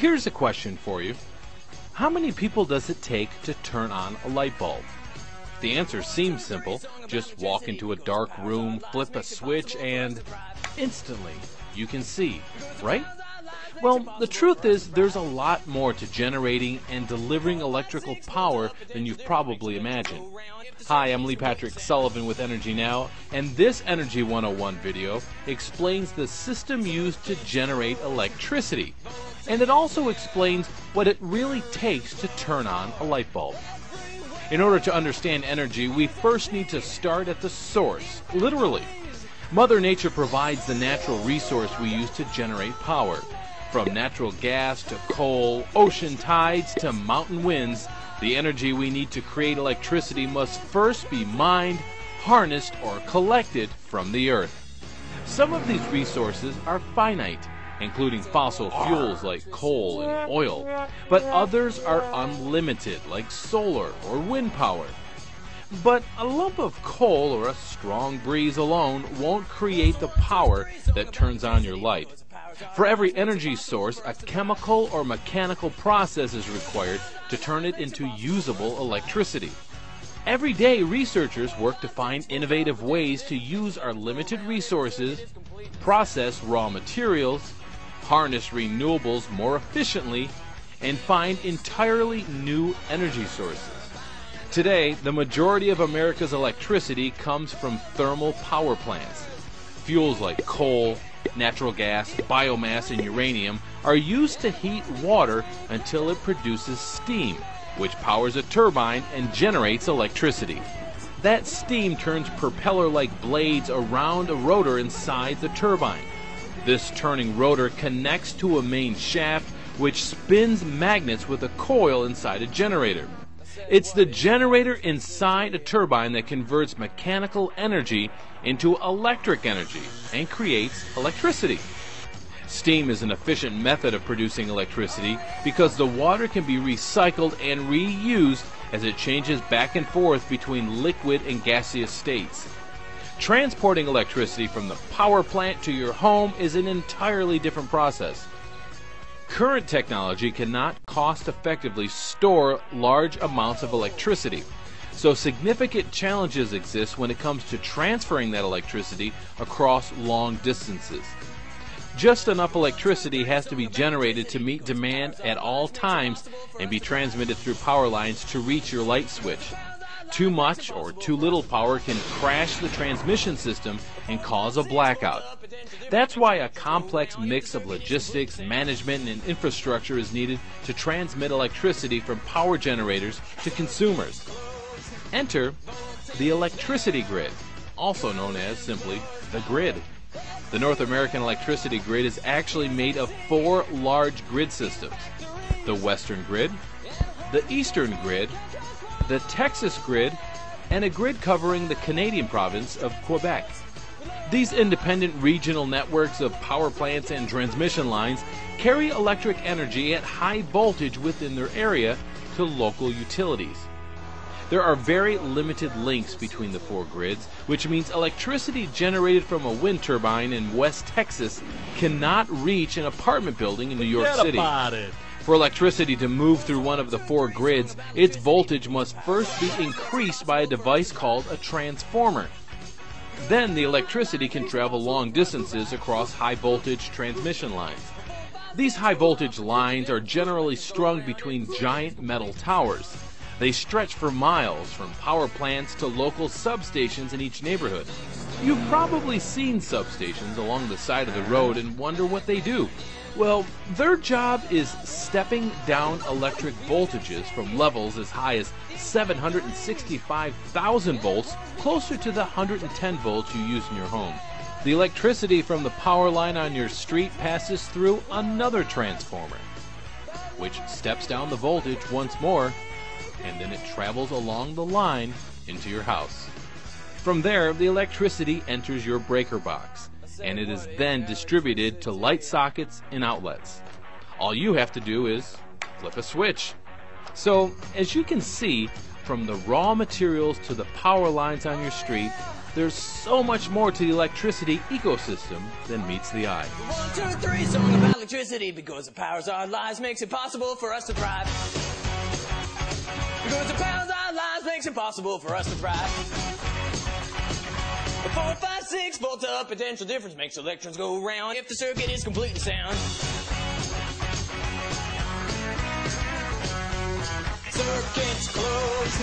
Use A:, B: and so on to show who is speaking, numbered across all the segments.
A: Here's a question for you. How many people does it take to turn on a light bulb? The answer seems simple. Just walk into a dark room, flip a switch, and instantly you can see, right? Well, the truth is, there's a lot more to generating and delivering electrical power than you've probably imagined. Hi, I'm Lee Patrick Sullivan with Energy Now, and this Energy 101 video explains the system used to generate electricity. And it also explains what it really takes to turn on a light bulb. In order to understand energy, we first need to start at the source, literally. Mother Nature provides the natural resource we use to generate power. From natural gas to coal, ocean tides to mountain winds, the energy we need to create electricity must first be mined, harnessed, or collected from the earth. Some of these resources are finite, including fossil fuels like coal and oil, but others are unlimited, like solar or wind power. But a lump of coal or a strong breeze alone won't create the power that turns on your light. For every energy source, a chemical or mechanical process is required to turn it into usable electricity. Every day, researchers work to find innovative ways to use our limited resources, process raw materials, harness renewables more efficiently, and find entirely new energy sources. Today, the majority of America's electricity comes from thermal power plants. Fuels like coal, natural gas, biomass, and uranium are used to heat water until it produces steam, which powers a turbine and generates electricity. That steam turns propeller like blades around a rotor inside the turbine. This turning rotor connects to a main shaft which spins magnets with a coil inside a generator. It's the generator inside a turbine that converts mechanical energy into electric energy and creates electricity. Steam is an efficient method of producing electricity because the water can be recycled and reused as it changes back and forth between liquid and gaseous states. Transporting electricity from the power plant to your home is an entirely different process. Current technology cannot cost effectively store large amounts of electricity. So significant challenges exist when it comes to transferring that electricity across long distances. Just enough electricity has to be generated to meet demand at all times and be transmitted through power lines to reach your light switch. Too much or too little power can crash the transmission system and cause a blackout. That's why a complex mix of logistics, management, and infrastructure is needed to transmit electricity from power generators to consumers. Enter the electricity grid, also known as simply the grid. The North American electricity grid is actually made of four large grid systems the Western grid, the Eastern grid, the Texas grid, and a grid covering the Canadian province of Quebec. These independent regional networks of power plants and transmission lines carry electric energy at high voltage within their area to local utilities. There are very limited links between the four grids, which means electricity generated from a wind turbine in West Texas cannot reach an apartment building in New York
B: Forget
A: City. For electricity to move through one of the four grids, its voltage must first be increased by a device called a transformer. Then the electricity can travel long distances across high voltage transmission lines. These high voltage lines are generally strung between giant metal towers. They stretch for miles from power plants to local substations in each neighborhood. You've probably seen substations along the side of the road and wonder what they do. Well, their job is stepping down electric voltages from levels as high as 765,000 volts closer to the 110 volts you use in your home. The electricity from the power line on your street passes through another transformer, which steps down the voltage once more, and then it travels along the line into your house. From there, the electricity enters your breaker box, and it is then distributed to light sockets and outlets. All you have to do is flip a switch. So, as you can see, from the raw materials to the power lines on your street, there's so much more to the electricity ecosystem than meets the eye.
B: One, two, three, song about electricity because it powers our lives, makes it possible for us to thrive. Because it powers our lives, makes it possible for us to thrive. Up potential difference makes electrons go if the circuit is completely sound. Circuits closed,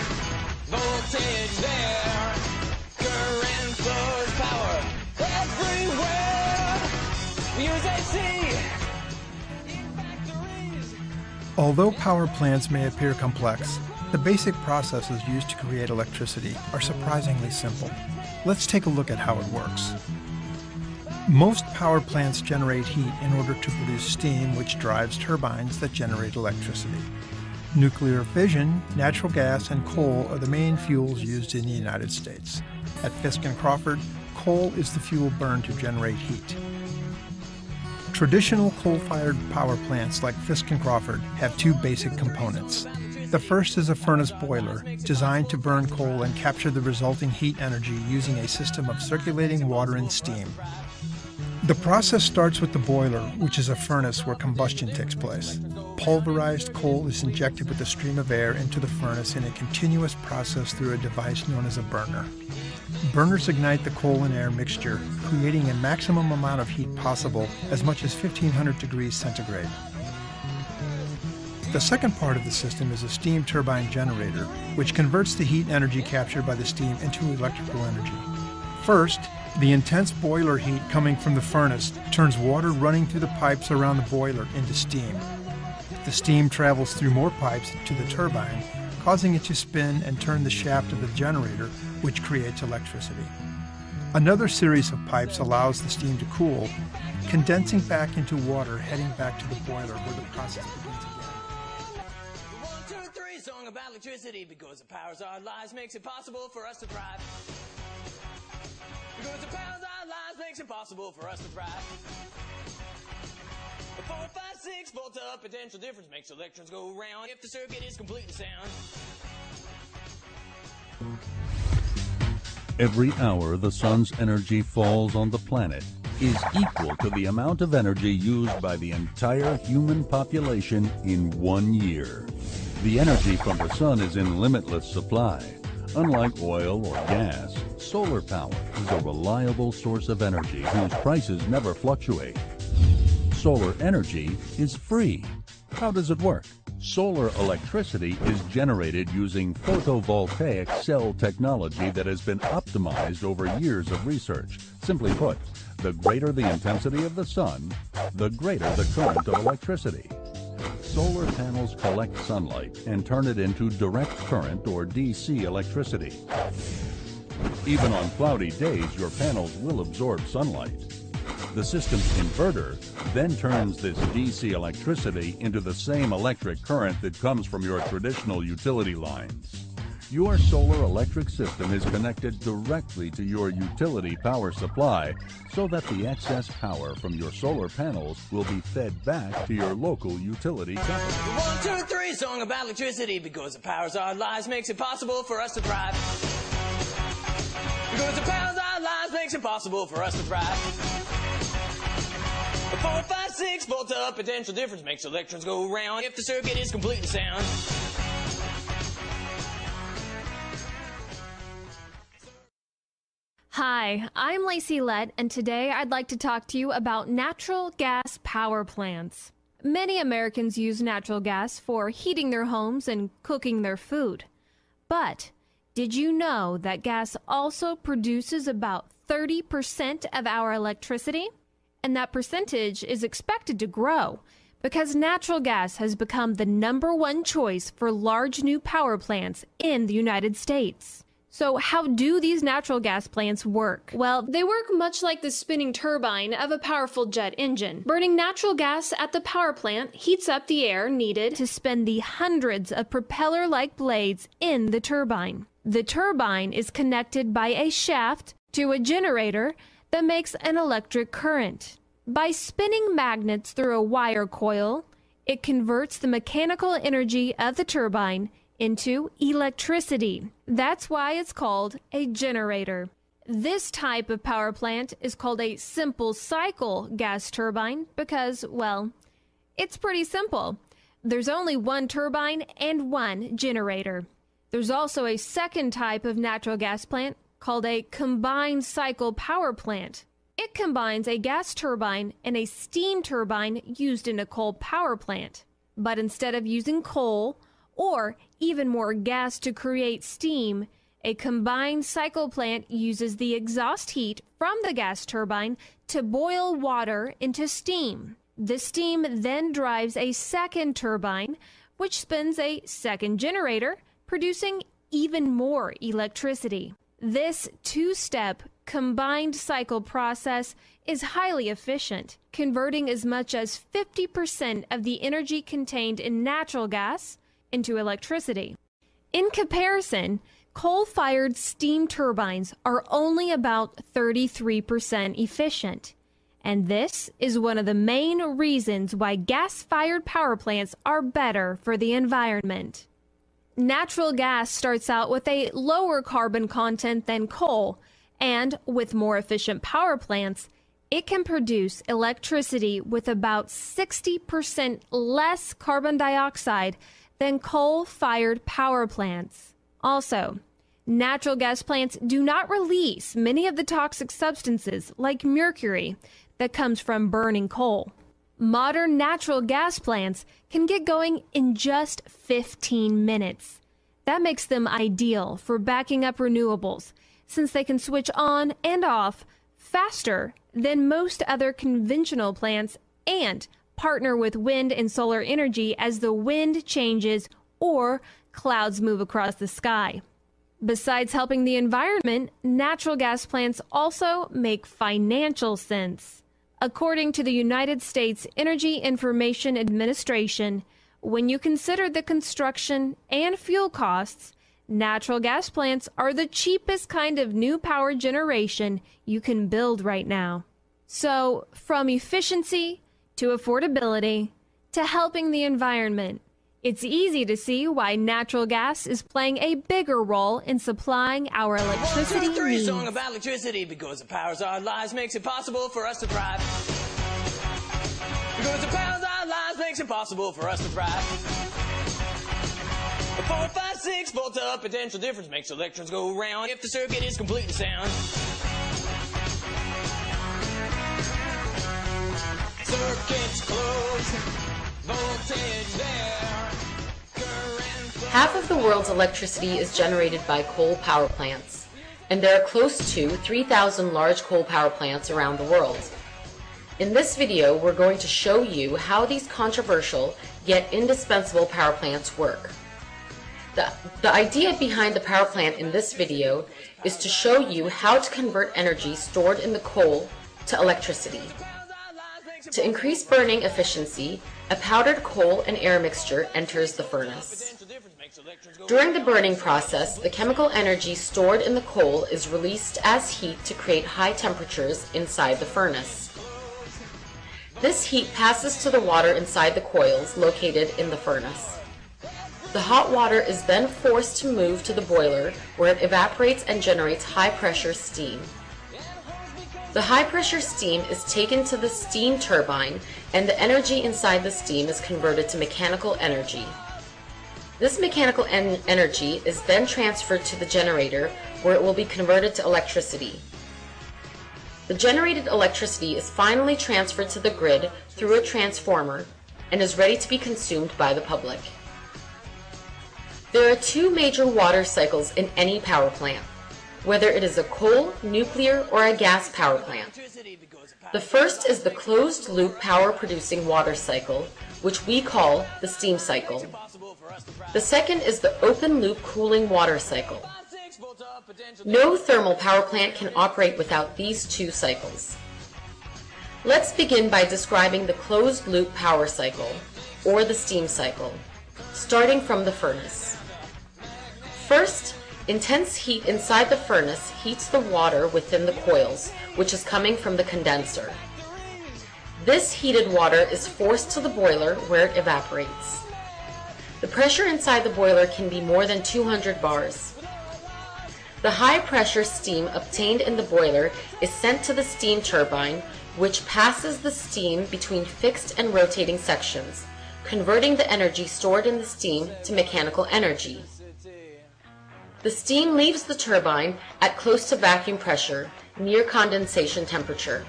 B: voltage there, current flows, power everywhere. Use AC.
C: Although power plants may appear complex, the basic processes used to create electricity are surprisingly simple. Let's take a look at how it works. Most power plants generate heat in order to produce steam, which drives turbines that generate electricity. Nuclear fission, natural gas, and coal are the main fuels used in the United States. At Fisk and Crawford, coal is the fuel burned to generate heat. Traditional coal-fired power plants like Fisk and Crawford have two basic components. The first is a furnace boiler designed to burn coal and capture the resulting heat energy using a system of circulating water and steam. The process starts with the boiler, which is a furnace where combustion takes place. Pulverized coal is injected with a stream of air into the furnace in a continuous process through a device known as a burner. Burners ignite the coal and air mixture, creating a maximum amount of heat possible, as much as 1500 degrees centigrade. The second part of the system is a steam turbine generator, which converts the heat energy captured by the steam into electrical energy. First, the intense boiler heat coming from the furnace turns water running through the pipes around the boiler into steam. The steam travels through more pipes to the turbine, causing it to spin and turn the shaft of the generator, which creates electricity. Another series of pipes allows the steam to cool, condensing back into water heading back to the boiler where the process begins
B: about electricity because it powers our lives, makes it possible for us to thrive. Because it powers our lives, makes it possible for us to thrive. Potential difference makes electrons go if the circuit is sound.
D: Every hour the sun's energy falls on the planet is equal to the amount of energy used by the entire human population in one year. The energy from the sun is in limitless supply. Unlike oil or gas, solar power is a reliable source of energy whose prices never fluctuate. Solar energy is free. How does it work? Solar electricity is generated using photovoltaic cell technology that has been optimized over years of research. Simply put, the greater the intensity of the sun, the greater the current of electricity. Solar panels collect sunlight and turn it into direct current or DC electricity. Even on cloudy days, your panels will absorb sunlight. The system's inverter then turns this DC electricity into the same electric current that comes from your traditional utility lines. Your solar electric system is connected directly to your utility power supply so that the excess power from your solar panels will be fed back to your local utility company.
B: One, two, three, song about electricity because it powers our lives, makes it possible for us to thrive. Because it powers our lives, makes it possible for us to thrive. Four, five, six volt potential difference makes electrons go around if the circuit is completely sound.
E: Hi, I'm Lacey Lett, and today I'd like to talk to you about natural gas power plants. Many Americans use natural gas for heating their homes and cooking their food. But did you know that gas also produces about 30% of our electricity? And that percentage is expected to grow because natural gas has become the number one choice for large new power plants in the United States. So, how do these natural gas plants work? Well, they work much like the spinning turbine of a powerful jet engine. Burning natural gas at the power plant heats up the air needed to spin the hundreds of propeller like blades in the turbine. The turbine is connected by a shaft to a generator that makes an electric current. By spinning magnets through a wire coil, it converts the mechanical energy of the turbine into electricity. That's why it's called a generator. This type of power plant is called a simple cycle gas turbine because, well, it's pretty simple. There's only one turbine and one generator. There's also a second type of natural gas plant called a combined cycle power plant. It combines a gas turbine and a steam turbine used in a coal power plant. But instead of using coal or even more gas to create steam, a combined cycle plant uses the exhaust heat from the gas turbine to boil water into steam. The steam then drives a second turbine, which spins a second generator, producing even more electricity. This two step combined cycle process is highly efficient, converting as much as 50% of the energy contained in natural gas into electricity. In comparison, coal fired steam turbines are only about 33% efficient. And this is one of the main reasons why gas fired power plants are better for the environment. Natural gas starts out with a lower carbon content than coal, and with more efficient power plants, it can produce electricity with about 60% less carbon dioxide than coal fired power plants. Also, natural gas plants do not release many of the toxic substances like mercury that comes from burning coal. Modern natural gas plants can get going in just 15 minutes. That makes them ideal for backing up renewables since they can switch on and off faster than most other conventional plants and partner with wind and solar energy as the wind changes or clouds move across the sky. Besides helping the environment, natural gas plants also make financial sense. According to the United States Energy Information Administration, when you consider the construction and fuel costs, natural gas plants are the cheapest kind of new power generation you can build right now. So, from efficiency to affordability to helping the environment, it's easy to see why natural gas is playing a bigger role in supplying our electricity
B: One, two, three,
E: needs.
B: song about electricity because it powers our lives, makes it possible for us to thrive. Because it powers our lives, makes it possible for us to thrive. Four, five, six volt up potential difference makes electrons go round if the circuit is complete and sound. Circuits closed, voltage there.
F: Half of the world's electricity is generated by coal power plants, and there are close to 3,000 large coal power plants around the world. In this video, we're going to show you how these controversial yet indispensable power plants work. The, the idea behind the power plant in this video is to show you how to convert energy stored in the coal to electricity. To increase burning efficiency, a powdered coal and air mixture enters the furnace. During the burning process, the chemical energy stored in the coal is released as heat to create high temperatures inside the furnace. This heat passes to the water inside the coils located in the furnace. The hot water is then forced to move to the boiler where it evaporates and generates high pressure steam. The high pressure steam is taken to the steam turbine and the energy inside the steam is converted to mechanical energy. This mechanical en- energy is then transferred to the generator where it will be converted to electricity. The generated electricity is finally transferred to the grid through a transformer and is ready to be consumed by the public. There are two major water cycles in any power plant, whether it is a coal, nuclear, or a gas power plant. The first is the closed loop power producing water cycle, which we call the steam cycle. The second is the open loop cooling water cycle. No thermal power plant can operate without these two cycles. Let's begin by describing the closed loop power cycle, or the steam cycle, starting from the furnace. First, intense heat inside the furnace heats the water within the coils, which is coming from the condenser. This heated water is forced to the boiler where it evaporates. The pressure inside the boiler can be more than 200 bars. The high pressure steam obtained in the boiler is sent to the steam turbine, which passes the steam between fixed and rotating sections, converting the energy stored in the steam to mechanical energy. The steam leaves the turbine at close to vacuum pressure, near condensation temperature.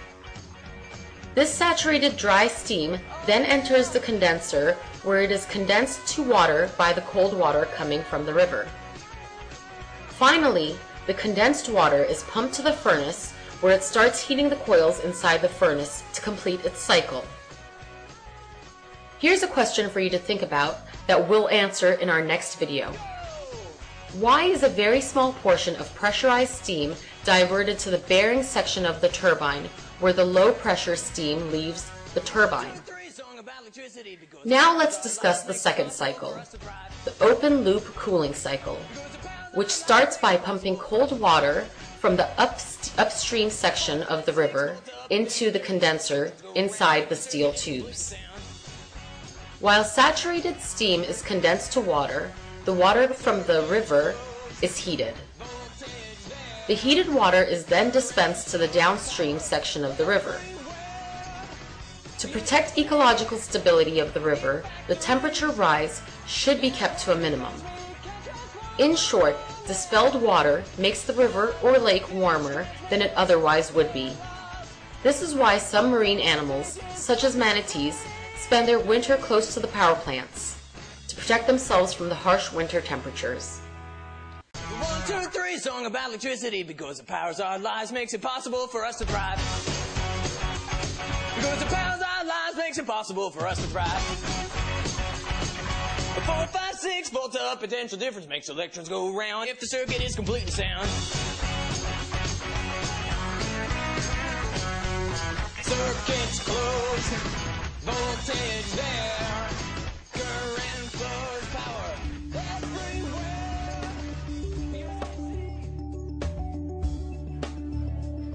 F: This saturated dry steam then enters the condenser where it is condensed to water by the cold water coming from the river. Finally, the condensed water is pumped to the furnace where it starts heating the coils inside the furnace to complete its cycle. Here's a question for you to think about that we'll answer in our next video. Why is a very small portion of pressurized steam diverted to the bearing section of the turbine where the low pressure steam leaves the turbine? Now let's discuss the second cycle, the open loop cooling cycle, which starts by pumping cold water from the up, upstream section of the river into the condenser inside the steel tubes. While saturated steam is condensed to water, the water from the river is heated. The heated water is then dispensed to the downstream section of the river. To protect ecological stability of the river, the temperature rise should be kept to a minimum. In short, dispelled water makes the river or lake warmer than it otherwise would be. This is why some marine animals, such as manatees, spend their winter close to the power plants protect themselves from the harsh winter temperatures.
B: One, two, three, song about electricity because it powers our lives, makes it possible for us to thrive. Because it powers our lives, makes it possible for us to thrive. Four, five, six volt up potential difference makes electrons go round if the circuit is complete and sound. Circuits closed, voltage there,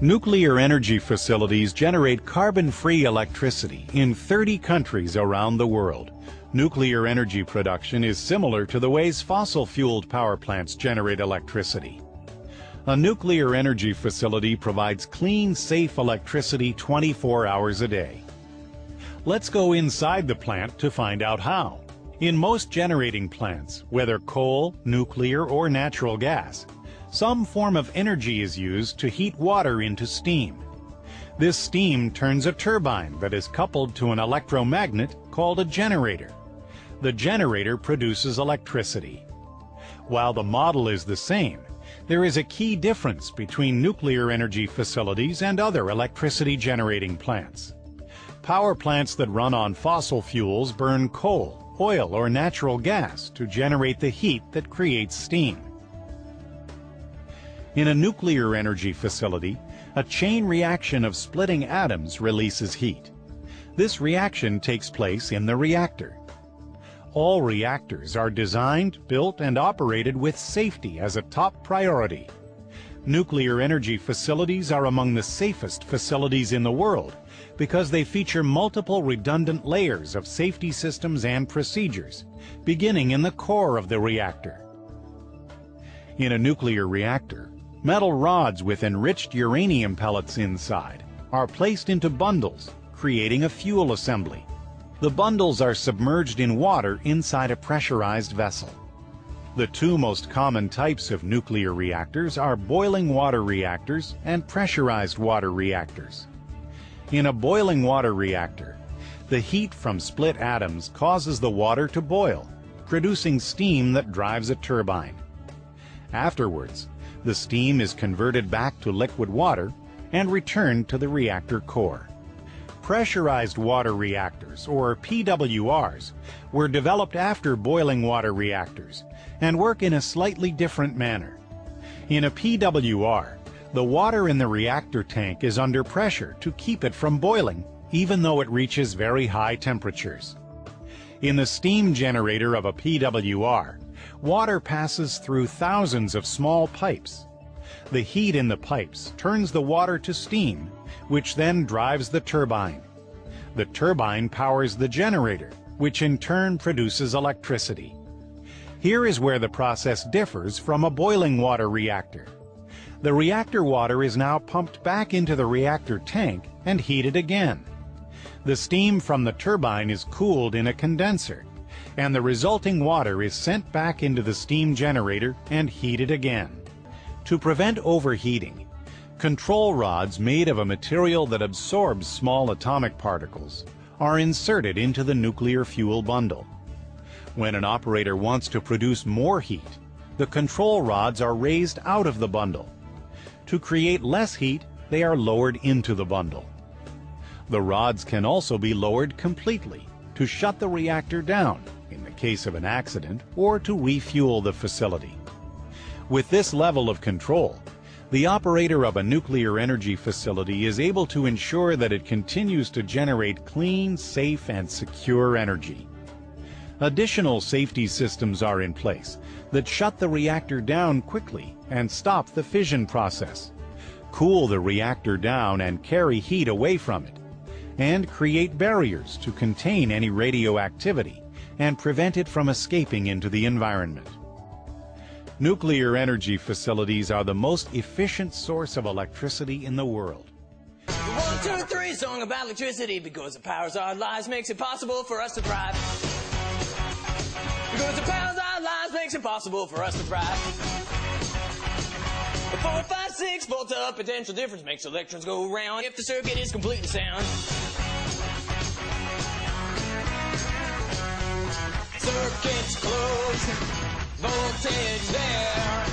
G: Nuclear energy facilities generate carbon-free electricity in 30 countries around the world. Nuclear energy production is similar to the ways fossil-fueled power plants generate electricity. A nuclear energy facility provides clean, safe electricity 24 hours a day. Let's go inside the plant to find out how. In most generating plants, whether coal, nuclear, or natural gas, some form of energy is used to heat water into steam. This steam turns a turbine that is coupled to an electromagnet called a generator. The generator produces electricity. While the model is the same, there is a key difference between nuclear energy facilities and other electricity generating plants. Power plants that run on fossil fuels burn coal, oil, or natural gas to generate the heat that creates steam. In a nuclear energy facility, a chain reaction of splitting atoms releases heat. This reaction takes place in the reactor. All reactors are designed, built, and operated with safety as a top priority. Nuclear energy facilities are among the safest facilities in the world because they feature multiple redundant layers of safety systems and procedures, beginning in the core of the reactor. In a nuclear reactor, metal rods with enriched uranium pellets inside are placed into bundles, creating a fuel assembly. The bundles are submerged in water inside a pressurized vessel. The two most common types of nuclear reactors are boiling water reactors and pressurized water reactors. In a boiling water reactor, the heat from split atoms causes the water to boil, producing steam that drives a turbine. Afterwards, the steam is converted back to liquid water and returned to the reactor core. Pressurized water reactors, or PWRs, were developed after boiling water reactors and work in a slightly different manner. In a PWR, the water in the reactor tank is under pressure to keep it from boiling, even though it reaches very high temperatures. In the steam generator of a PWR, water passes through thousands of small pipes. The heat in the pipes turns the water to steam which then drives the turbine. The turbine powers the generator, which in turn produces electricity. Here is where the process differs from a boiling water reactor. The reactor water is now pumped back into the reactor tank and heated again. The steam from the turbine is cooled in a condenser, and the resulting water is sent back into the steam generator and heated again. To prevent overheating, control rods made of a material that absorbs small atomic particles are inserted into the nuclear fuel bundle. When an operator wants to produce more heat, the control rods are raised out of the bundle. To create less heat, they are lowered into the bundle. The rods can also be lowered completely to shut the reactor down case of an accident or to refuel the facility. With this level of control, the operator of a nuclear energy facility is able to ensure that it continues to generate clean, safe, and secure energy. Additional safety systems are in place that shut the reactor down quickly and stop the fission process, cool the reactor down and carry heat away from it, and create barriers to contain any radioactivity and prevent it from escaping into the environment. Nuclear energy facilities are the most efficient source of electricity in the world.
B: One, two, three, song about electricity because it powers our lives, makes it possible for us to thrive. Because it powers our lives, makes it possible for us to thrive. Four, five, six volt up potential difference makes electrons go round if the circuit is complete and sound. Circuits closed, voltage there,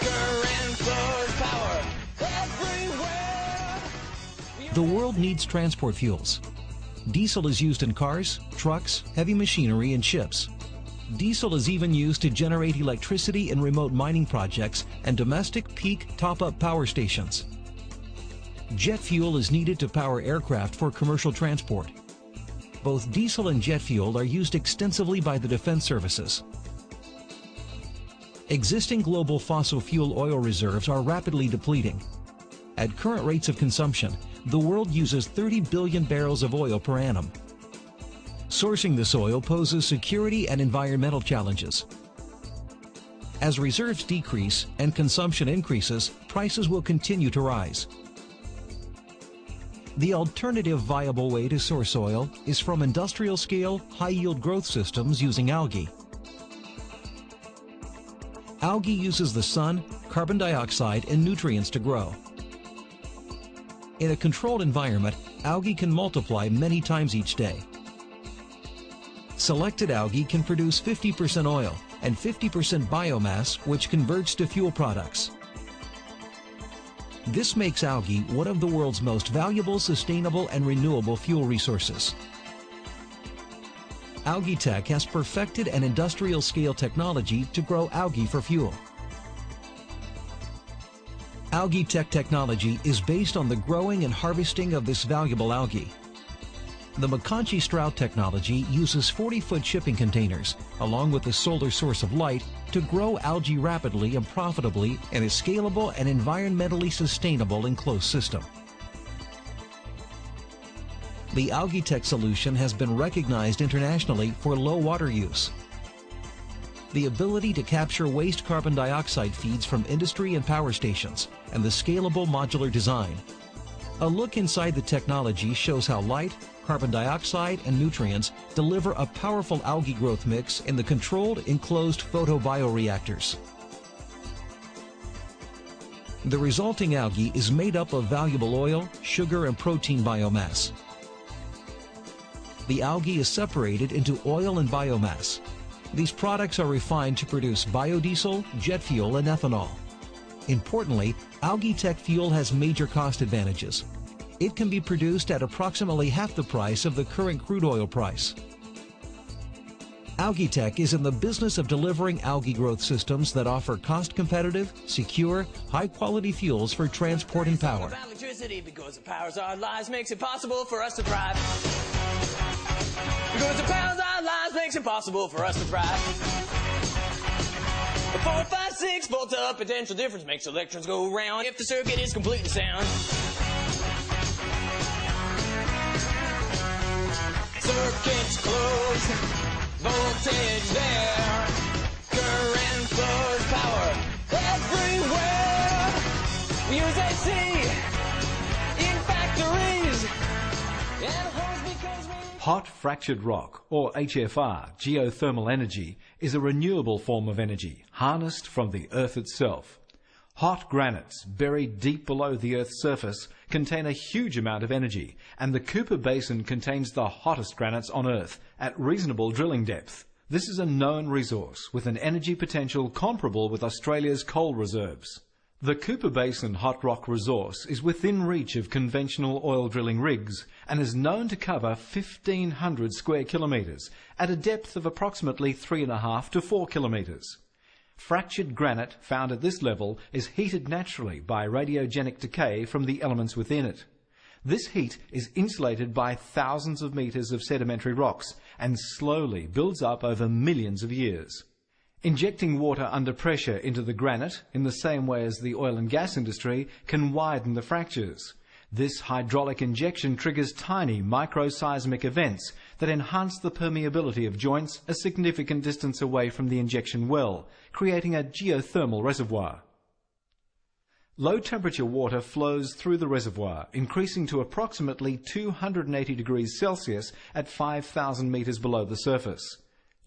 B: current flows, power everywhere.
H: The world needs transport fuels. Diesel is used in cars, trucks, heavy machinery, and ships. Diesel is even used to generate electricity in remote mining projects and domestic peak top-up power stations. Jet fuel is needed to power aircraft for commercial transport. Both diesel and jet fuel are used extensively by the defense services. Existing global fossil fuel oil reserves are rapidly depleting. At current rates of consumption, the world uses 30 billion barrels of oil per annum. Sourcing this oil poses security and environmental challenges. As reserves decrease and consumption increases, prices will continue to rise. The alternative viable way to source oil is from industrial-scale, high-yield growth systems using algae. Algae uses the sun, carbon dioxide, and nutrients to grow. In a controlled environment, algae can multiply many times each day. Selected algae can produce 50% oil and 50% biomass, which converts to fuel products. This makes algae one of the world's most valuable, sustainable, and renewable fuel resources. Algae Tech has perfected an industrial scale technology to grow algae for fuel. Algae Tech technology is based on the growing and harvesting of this valuable algae. The McConchie Stroud technology uses 40-foot shipping containers, along with a solar source of light, to grow algae rapidly and profitably in a scalable and environmentally sustainable enclosed system. The AlgaeTech solution has been recognized internationally for low water use. The ability to capture waste carbon dioxide feeds from industry and power stations, and the scalable modular design. A look inside the technology shows how light, carbon dioxide, and nutrients deliver a powerful algae growth mix in the controlled, enclosed photobioreactors. The resulting algae is made up of valuable oil, sugar, and protein biomass. The algae is separated into oil and biomass. These products are refined to produce biodiesel, jet fuel, and ethanol. Importantly, Algae Tech fuel has major cost advantages. It can be produced at approximately half the price of the current crude oil price. Algae Tech is in the business of delivering algae growth systems that offer cost-competitive, secure, high-quality fuels for transport and power.
B: Electricity because it powers our lives, makes it possible for us to thrive. Because it powers our lives, makes it possible for us to thrive. Four, five, six volt up potential difference makes electrons go round if the circuit is complete and sound. Closed, voltage there, flows power everywhere. Use AC in factories.
I: Hot fractured rock, or HFR, geothermal energy, is a renewable form of energy harnessed from the Earth itself. Hot granites, buried deep below the Earth's surface, contain a huge amount of energy, and the Cooper Basin contains the hottest granites on Earth at reasonable drilling depth. This is a known resource with an energy potential comparable with Australia's coal reserves. The Cooper Basin hot rock resource is within reach of conventional oil drilling rigs and is known to cover 1,500 square kilometres at a depth of approximately 3.5 to 4 kilometres. Fractured granite found at this level is heated naturally by radiogenic decay from the elements within it. This heat is insulated by thousands of metres of sedimentary rocks and slowly builds up over millions of years. Injecting water under pressure into the granite, in the same way as the oil and gas industry, can widen the fractures. This hydraulic injection triggers tiny microseismic events that enhance the permeability of joints a significant distance away from the injection well, creating a geothermal reservoir. Low temperature water flows through the reservoir, increasing to approximately 280 degrees Celsius at 5,000 meters below the surface.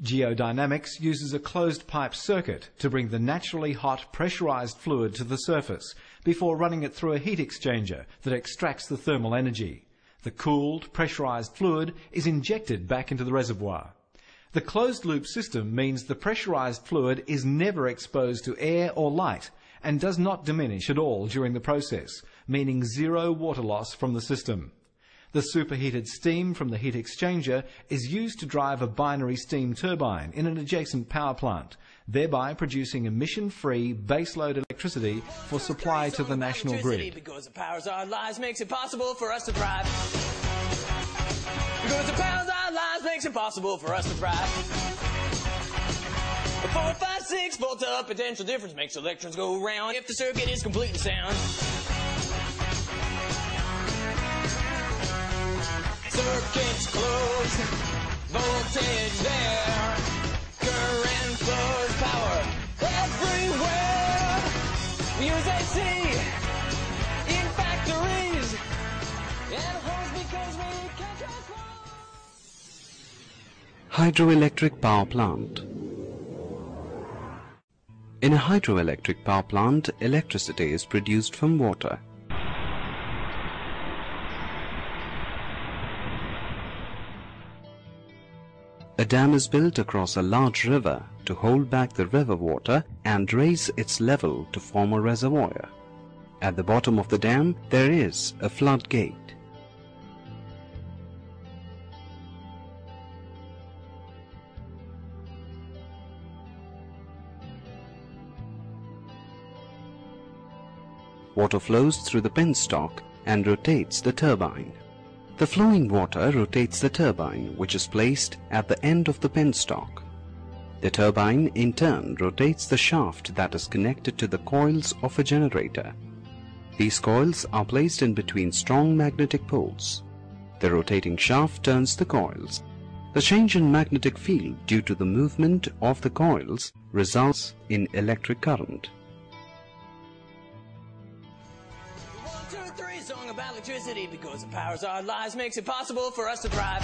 I: Geodynamics uses a closed pipe circuit to bring the naturally hot pressurized fluid to the surface before running it through a heat exchanger that extracts the thermal energy. The cooled, pressurized fluid is injected back into the reservoir. The closed loop system means the pressurized fluid is never exposed to air or light and does not diminish at all during the process, meaning zero water loss from the system. The superheated steam from the heat exchanger is used to drive a binary steam turbine in an adjacent power plant, thereby producing emission-free baseload electricity for supply to the national grid.
B: Because it powers our lives, makes it possible for us to thrive. Because it powers our lives, makes it possible for us to thrive. Potential difference makes electrons go round if the circuit is complete and sound. Circuits closed, voltage there, current flows power everywhere. Use AC in factories and homes because we can't.
J: Hydroelectric power plant. In a hydroelectric power plant, electricity is produced from water. Dam is built across a large river to hold back the river water and raise its level to form a reservoir. At the bottom of the dam, there is a floodgate. Water flows through the penstock and rotates the turbine. The flowing water rotates the turbine, which is placed at the end of the penstock. The turbine, in turn, rotates the shaft that is connected to the coils of a generator. These coils are placed in between strong magnetic poles. The rotating shaft turns the coils. The change in magnetic field due to the movement of the coils results in electric current.
B: Electricity because it powers our lives, makes it possible for us to thrive.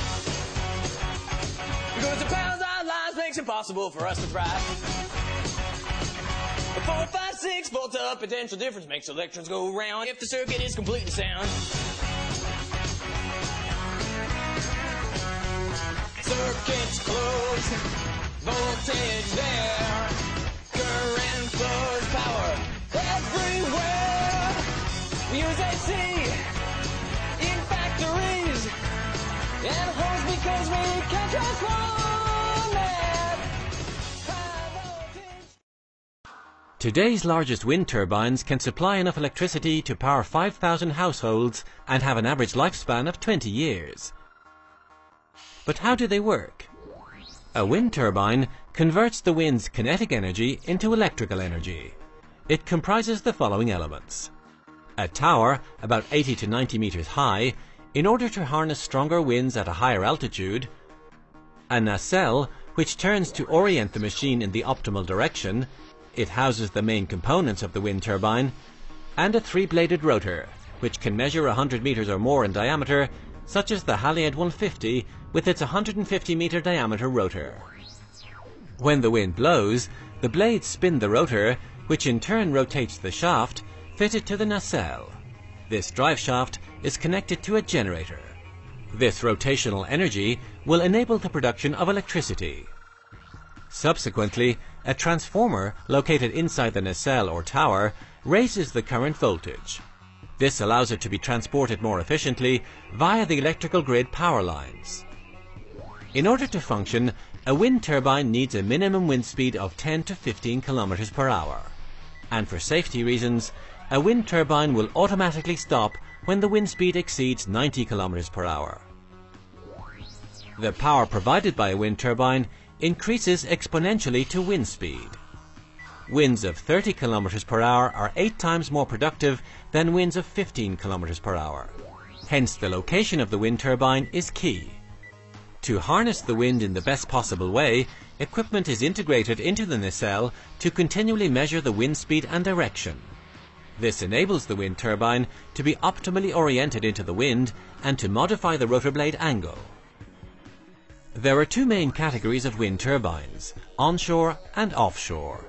B: Because it powers our lives, makes it possible for us to thrive. Four, five, six volt up potential difference makes electrons go round if the circuit is complete and sound. Circuits closed, voltage there, current flows power everywhere. Use AC
K: Today's largest wind turbines can supply enough electricity to power 5,000 households and have an average lifespan of 20 years. But how do they work? A wind turbine converts the wind's kinetic energy into electrical energy. It comprises the following elements. A tower, about 80 to 90 meters high, in order to harness stronger winds at a higher altitude. A nacelle, which turns to orient the machine in the optimal direction, It houses the main components of the wind turbine and a three-bladed rotor, which can measure 100 meters or more in diameter, such as the Haliade 150 with its 150 meter diameter rotor. When the wind blows, the blades spin the rotor, which in turn rotates the shaft fitted to the nacelle. This drive shaft is connected to a generator. This rotational energy will enable the production of electricity. Subsequently, a transformer located inside the nacelle or tower raises the current voltage. This allows it to be transported more efficiently via the electrical grid power lines. In order to function, a wind turbine needs a minimum wind speed of 10 to 15 kilometers per hour. And for safety reasons, a wind turbine will automatically stop when the wind speed exceeds 90 kilometers per hour. The power provided by a wind turbine increases exponentially to wind speed. Winds of 30 kilometers per hour are 8 times more productive than winds of 15 kilometers per hour. Hence the location of the wind turbine is key. To harness the wind in the best possible way, equipment is integrated into the nacelle to continually measure the wind speed and direction. This enables the wind turbine to be optimally oriented into the wind and to modify the rotor blade angle. There are two main categories of wind turbines, onshore and offshore.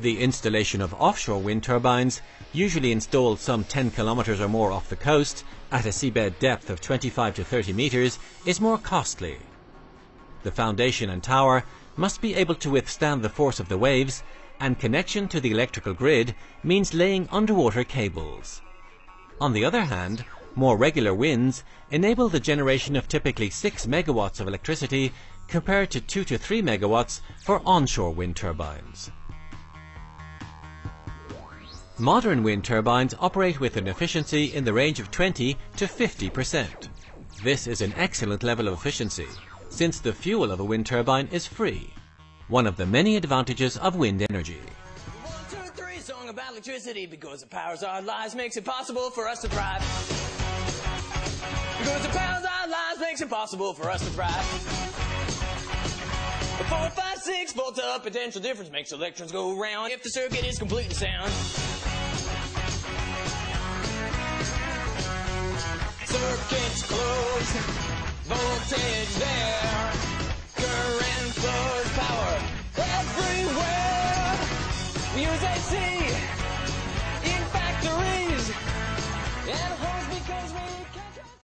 K: The installation of offshore wind turbines, usually installed some 10 kilometers or more off the coast, at a seabed depth of 25 to 30 meters, is more costly. The foundation and tower must be able to withstand the force of the waves, and connection to the electrical grid means laying underwater cables. On the other hand, more regular winds enable the generation of typically 6 megawatts of electricity compared to 2 to 3 megawatts for onshore wind turbines. Modern wind turbines operate with an efficiency in the range of 20 to 50%. This is an excellent level of efficiency, since the fuel of a wind turbine is free, one of the many advantages of wind energy.
B: One, two, three, song about electricity because it powers our lives, makes it possible for us to thrive. Because it powers our lives, makes it possible for us to thrive. Four, five, six volt up potential difference makes electrons go round if the circuit is completely sound. Circuits closed, voltage there, current flows, power everywhere. We use AC in factories and homes.